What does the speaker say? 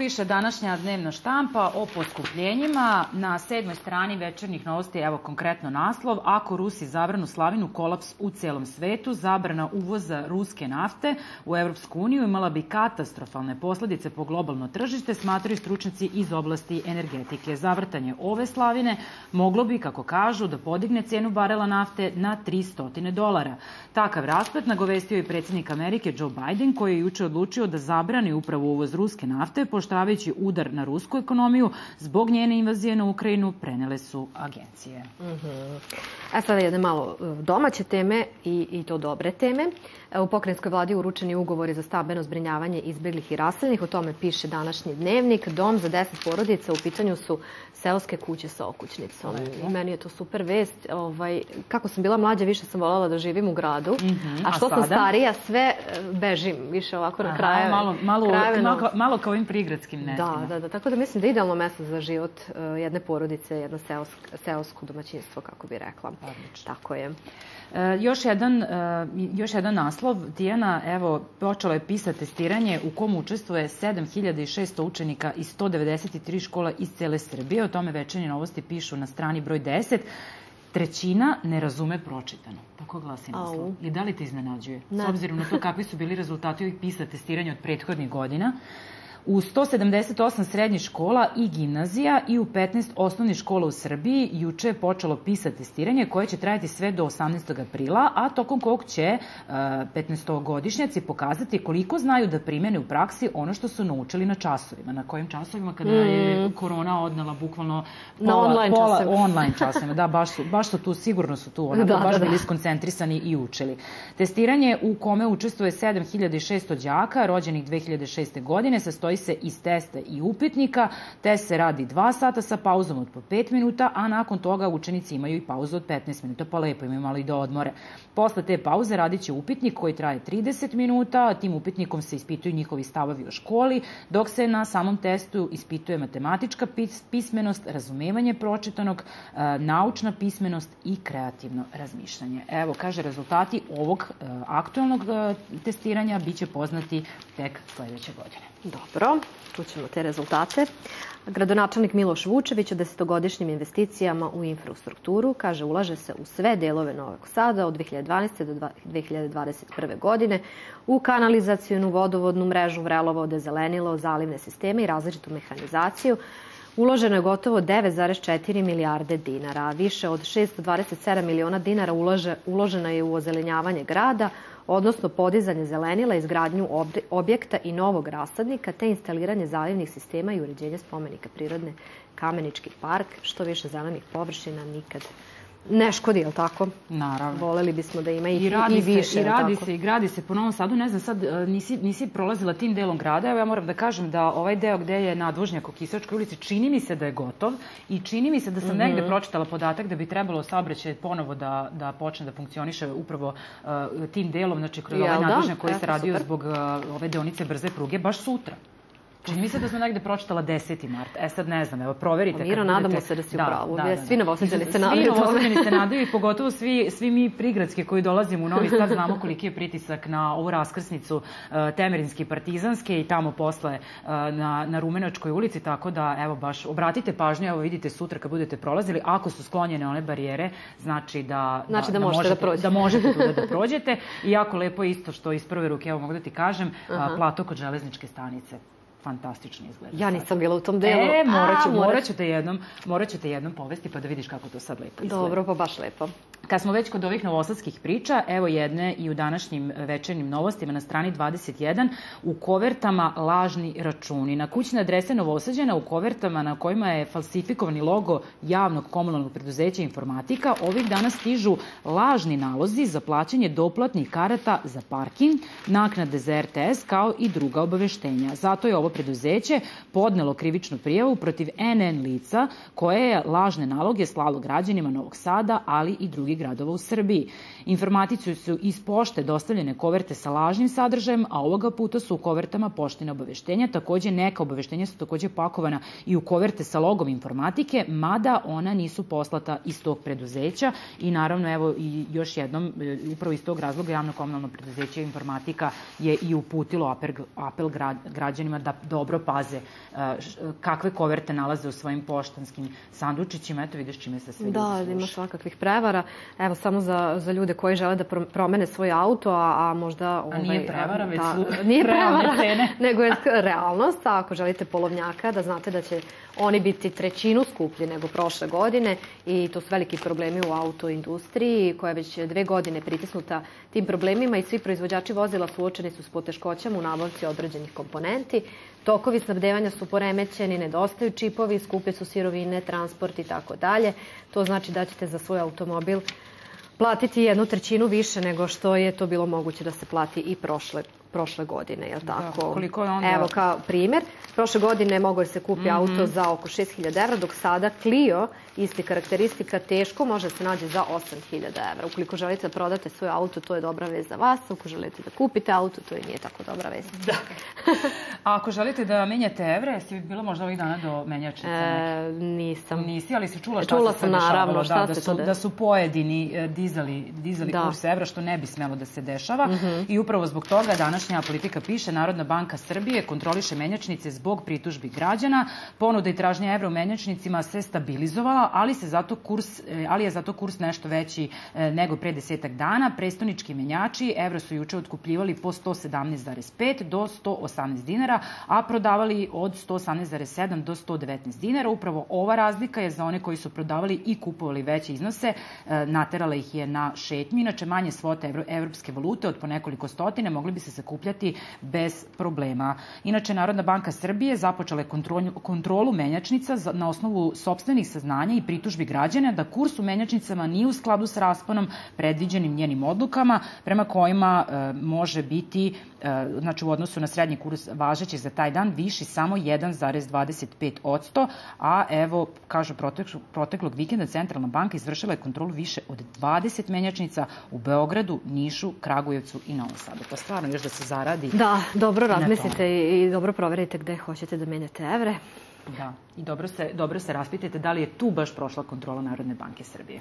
piše današnja dnevna štampa o poskupljenjima. Na sedmoj strani večernjih novosti, evo konkretno naslov, ako Rusi zabranu slavinu kolaps u celom svetu, zabrana uvoza ruske nafte u Evropsku uniju imala bi katastrofalne posledice po globalno tržište, smatraju stručnici iz oblasti energetike. Zavrtanje ove slavine moglo bi, kako kažu, da podigne cenu barela nafte na 300 dolara. Takav rasplet nagovestio i predsjednik Amerike Joe Biden, koji je juče odlučio da zabrani upravo uvoz ruske nafte, poštavajući udar na rusku ekonomiju zbog njene invazije na Ukrajinu, prenele su agencije. Mm -hmm. A sada jedne malo e, domaće teme i, i to dobre teme. U pokrenjskoj vladi uručeni ugovori za stabeno zbrinjavanje izbeglih i raseljenih. O tome piše današnji dnevnik. Dom za 10 porodica u pitanju su seoske kuće sa okućnicom. I meni je to super vest. Ovaj, kako sam bila mlađa, više sam voljela da živim u gradu. Mm -hmm. A što a sam starija, sve e, bežim više ovako na krajeve. Malo, malo, krajeve, malo, malo kao ovim prigradskim mestima. Da, da, da. Tako da mislim da je idealno mesto za život uh, jedne porodice, jedno seosko, seosko domaćinstvo, kako bi rekla. Odlično. Tako je. E, još, jedan, e, još jedan naslov, Tijana, evo, počela je PISA testiranje u kom učestvuje 7600 učenika iz 193 škola iz cele Srbije. O tome večernje novosti pišu na strani broj 10. Trećina ne razume pročitano. Tako glasi naslov. I da li te iznenađuje? Ne. S obzirom na to kakvi su bili rezultati ovih PISA testiranja od prethodnih godina, u 178 srednjih škola i gimnazija i u 15 osnovnih škola u Srbiji juče je počelo PISA testiranje koje će trajati sve do 18. aprila, a tokom kog će uh, 15-godišnjaci pokazati koliko znaju da primene u praksi ono što su naučili na časovima. Na kojim časovima kada mm. je korona odnala bukvalno pola, na online pola, časovima. online časovima. Da, baš su, baš su tu, sigurno su tu onako, da, baš da, bili da. skoncentrisani i učili. Testiranje u kome učestvuje 7600 đaka rođenih 2006. godine sastoji sastoji se iz testa i upitnika. Test se radi 2 sata sa pauzom od po 5 minuta, a nakon toga učenici imaju i pauzu od 15 minuta, pa lepo imaju malo i do odmore. Posle te pauze radit će upitnik koji traje 30 minuta, tim upitnikom se ispituju njihovi stavovi o školi, dok se na samom testu ispituje matematička pismenost, razumevanje pročitanog, e, naučna pismenost i kreativno razmišljanje. Evo, kaže, rezultati ovog e, aktualnog e, testiranja biće poznati tek sledeće godine. Dobro, čućemo te rezultate. Gradonačelnik Miloš Vučević o desetogodišnjim investicijama u infrastrukturu kaže ulaže se u sve delove Novog Sada od 2012. do 2021. godine u kanalizacijonu, vodovodnu mrežu, vrelovode, zelenilo, zalivne sisteme i različitu mehanizaciju. Uloženo je gotovo 9,4 milijarde dinara, više od 627 miliona dinara ulože, uloženo je u ozelenjavanje grada, odnosno podizanje zelenila, izgradnju objekta i novog rasadnika, te instaliranje zalivnih sistema i uređenje spomenika prirodne Kamenički park, što više zelenih površina nikad ne škodi, jel tako? Naravno. Voleli bismo da ima i, I, radi i više. Se, I radi tako? se, i gradi se po Novom Sadu. Ne znam, sad e, nisi, nisi prolazila tim delom grada. Evo ja moram da kažem da ovaj deo gde je nadvožnjak u Kisačkoj ulici čini mi se da je gotov i čini mi se da sam mm -hmm. negde pročitala podatak da bi trebalo saobraćaj ponovo da, da počne da funkcioniše upravo uh, tim delom, znači kroz ovaj da? nadvožnjak koji se radio super. zbog uh, ove deonice brze pruge baš sutra. Čini mi se da sam negde pročitala 10. mart. E sad ne znam, evo proverite. Pa, Miro, nadamo budete... se da si da, u pravu. Da, da, da. Svi novosađani se nadaju Svi novosađani se nadaju i pogotovo svi, svi mi prigradski koji dolazimo u Novi Sad znamo koliki je pritisak na ovu raskrsnicu uh, Temerinski partizanske i tamo posle uh, na, na Rumenačkoj ulici, tako da evo baš obratite pažnju, evo vidite sutra kad budete prolazili, ako su sklonjene one barijere, znači da, znači da, da, da možete da, prođete. da možete tu da, da prođete. I jako lepo isto što iz prve ruke, evo mogu da ti kažem, uh plato kod železničke stanice fantastično izgleda. Ja nisam bila u tom delu. E, morat, ću, morat, ćete jednom, morat ćete jednom povesti pa da vidiš kako to sad lepo izgleda. Dobro, pa baš lepo. Kad smo već kod ovih novosadskih priča, evo jedne i u današnjim večernjim novostima na strani 21, u kovertama lažni računi. Na kućne adrese Novosađena u kovertama na kojima je falsifikovani logo javnog komunalnog preduzeća informatika, ovih dana stižu lažni nalozi za plaćanje doplatnih karata za parking, naknade za RTS kao i druga obaveštenja. Zato je ovo preduzeće podnelo krivičnu prijavu protiv NN lica koje je lažne naloge slalo građanima Novog Sada, ali i drugih gradova u Srbiji. Informaticu su iz pošte dostavljene koverte sa lažnim sadržajem, a ovoga puta su u kovertama poštine obaveštenja. Takođe, neka obaveštenja su takođe pakovana i u koverte sa logom informatike, mada ona nisu poslata iz tog preduzeća i naravno, evo, i još jednom, e, upravo iz tog razloga javno komunalno preduzeće informatika je i uputilo apel, apel građanima da dobro paze e, kakve koverte nalaze u svojim poštanskim sandučićima. Eto vidiš čime se sve Da, ima svakakvih prevara. Evo, samo za, za ljude koji žele da promene svoj auto, a, a možda... Ovaj, a nije prevara, već da, su nije prevara, cene. nego je realnost. A ako želite polovnjaka, da znate da će oni biti trećinu skuplji nego prošle godine i to su veliki problemi u autoindustriji koja je već dve godine pritisnuta tim problemima i svi proizvođači vozila suočeni su s poteškoćama u nabavci određenih komponenti. Tokovi snabdevanja su poremećeni, nedostaju čipovi, skupe su sirovine, transport i tako dalje. To znači da ćete za svoj automobil platiti jednu trećinu više nego što je to bilo moguće da se plati i prošle prošle godine, je li da, tako? Da, koliko je onda... Evo kao primjer, prošle godine mogao je se kupi mm -hmm. auto za oko 6000 evra, dok sada Clio, isti karakteristika, teško može da se nađe za 8000 evra. Ukoliko želite da prodate svoj auto, to je dobra vez za vas. Ukoliko želite da kupite auto, to je nije tako dobra vez. Da. A ako želite da menjate evre, jesi bilo možda ovih dana do menjačice? E, nisam. Nisi, ali si čula šta čula se sam, naravno, šta da, da, su, da su pojedini e, dizali, dizali da. kurs evra, što ne bi smelo da se dešava. Mm -hmm. I upravo zbog toga današnja politika piše Narodna banka Srbije kontroliše menjačnice zbog pritužbi građana. Ponuda i tražnja evra u menjačnicima se stabilizovala, ali, se zato kurs, e, ali je zato kurs nešto veći e, nego pre desetak dana. Prestonički menjači evra su juče otkupljivali po 117,5 do 118 dinara, a prodavali od 118,7 do 119 dinara. Upravo ova razlika je za one koji su prodavali i kupovali veće iznose, e, naterala ih je na šetnju. Inače, manje svote evropske valute od po nekoliko stotine mogli bi se sakupljati bez problema. Inače, Narodna banka Srbije započela je kontrolu, menjačnica na osnovu sobstvenih saznanja i pritužbi građana da kurs u menjačnicama nije u skladu sa rasponom predviđenim njenim odlukama, prema kojima e, može biti, e, znači u odnosu na srednji kurs važeći za taj dan, viši samo 1,25%, a evo, kažu, proteklog vikenda Centralna banka izvršila je kontrolu više od 20 menjačnica u Beogradu, Nišu, Kragujevcu i Novom Sadu. Pa stvarno još da se zaradi. Da, dobro razmislite i dobro proverite gde hoćete da menjate evre. Da, i dobro se, dobro se raspitajte da li je tu baš prošla kontrola Narodne banke Srbije.